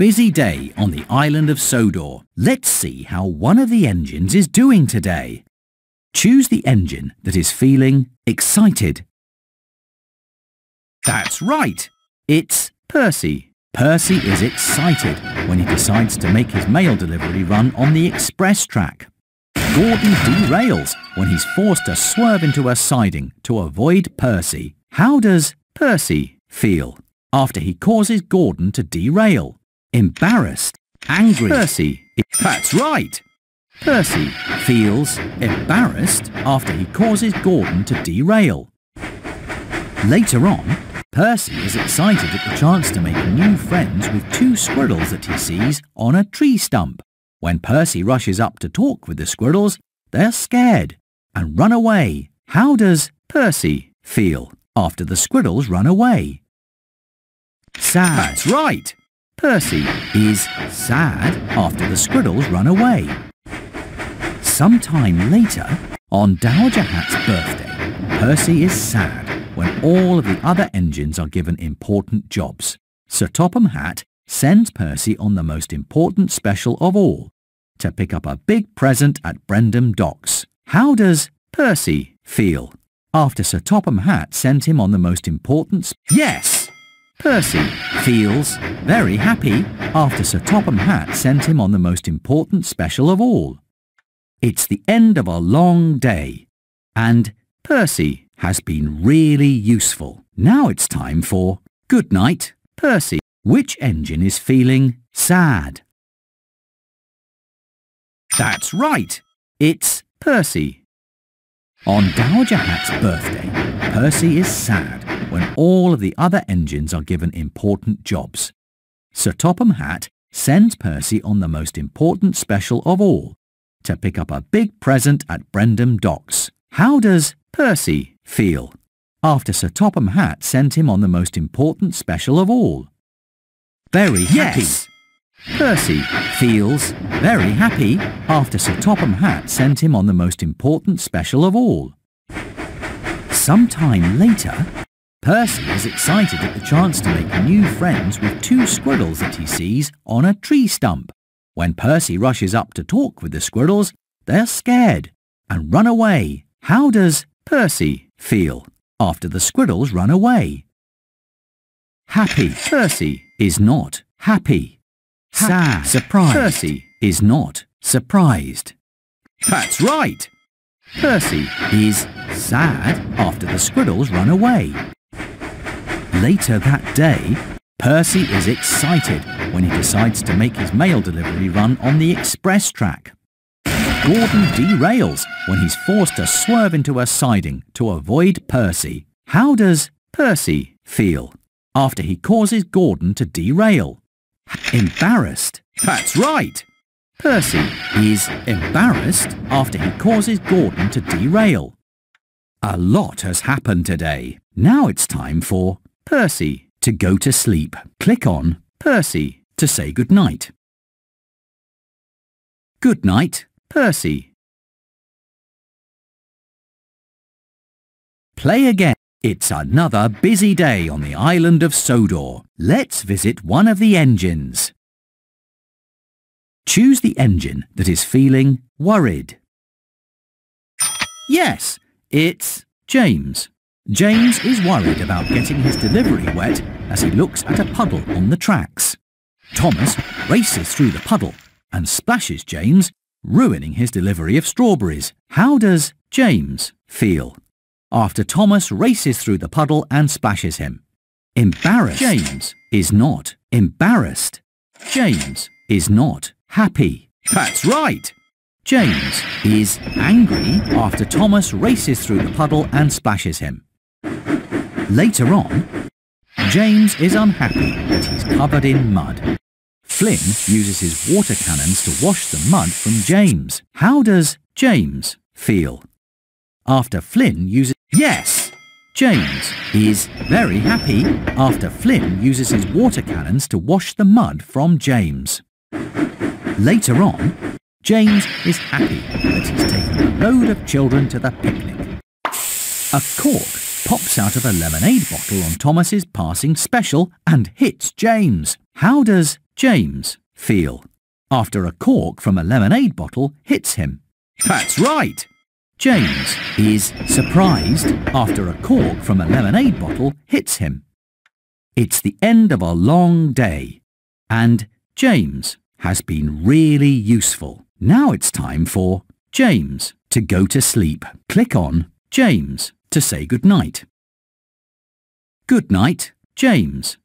busy day on the island of Sodor. Let's see how one of the engines is doing today. Choose the engine that is feeling excited. That's right. It's Percy. Percy is excited when he decides to make his mail delivery run on the express track. Gordon derails when he's forced to swerve into a siding to avoid Percy. How does Percy feel after he causes Gordon to derail? Embarrassed, angry. Percy, that's right. Percy feels embarrassed after he causes Gordon to derail. Later on, Percy is excited at the chance to make new friends with two squirrels that he sees on a tree stump. When Percy rushes up to talk with the squirrels, they're scared and run away. How does Percy feel after the squirrels run away? Sad. That's right. Percy is sad after the squirrels run away. Sometime later, on Dowager Hatt's birthday, Percy is sad when all of the other engines are given important jobs. Sir Topham Hatt sends Percy on the most important special of all, to pick up a big present at Brendam Docks. How does Percy feel after Sir Topham Hatt sent him on the most important... yes! Percy feels very happy after Sir Topham Hatt sent him on the most important special of all. It's the end of a long day, and Percy has been really useful. Now it's time for Good Night, Percy. Which engine is feeling sad? That's right. It's Percy. On Dowager Hatt's birthday, Percy is sad when all of the other engines are given important jobs. Sir Topham Hatt sends Percy on the most important special of all, to pick up a big present at Brendam Docks. How does Percy feel after Sir Topham Hatt sent him on the most important special of all? Very happy. Yes. Percy feels very happy after Sir Topham Hatt sent him on the most important special of all. Sometime later, Percy is excited at the chance to make new friends with two squirrels that he sees on a tree stump. When Percy rushes up to talk with the squirrels, they're scared and run away. How does Percy feel after the squirrels run away? Happy. Percy is not happy. Sad. Surprised. Percy is not surprised. That's right. Percy is sad after the squirrels run away. Later that day, Percy is excited when he decides to make his mail delivery run on the express track. Gordon derails when he's forced to swerve into a siding to avoid Percy. How does Percy feel after he causes Gordon to derail? Embarrassed. That's right. Percy is embarrassed after he causes Gordon to derail. A lot has happened today. Now it's time for Percy to go to sleep. Click on Percy to say good night. Good night, Percy. Play again. It's another busy day on the island of Sodor. Let's visit one of the engines. Choose the engine that is feeling worried. Yes, it's James. James is worried about getting his delivery wet as he looks at a puddle on the tracks. Thomas races through the puddle and splashes James, ruining his delivery of strawberries. How does James feel? after Thomas races through the puddle and splashes him. Embarrassed. James is not embarrassed. James is not happy. That's right. James is angry after Thomas races through the puddle and splashes him. Later on, James is unhappy that he's covered in mud. Flynn uses his water cannons to wash the mud from James. How does James feel? After Flynn uses Yes! James is very happy after Flynn uses his water cannons to wash the mud from James. Later on, James is happy that he's taken a load of children to the picnic. A cork pops out of a lemonade bottle on Thomas's passing special and hits James. How does James feel after a cork from a lemonade bottle hits him? That's right! James is surprised after a cork from a lemonade bottle hits him. It's the end of a long day and James has been really useful. Now it's time for James to go to sleep. Click on James to say goodnight. Good night, James.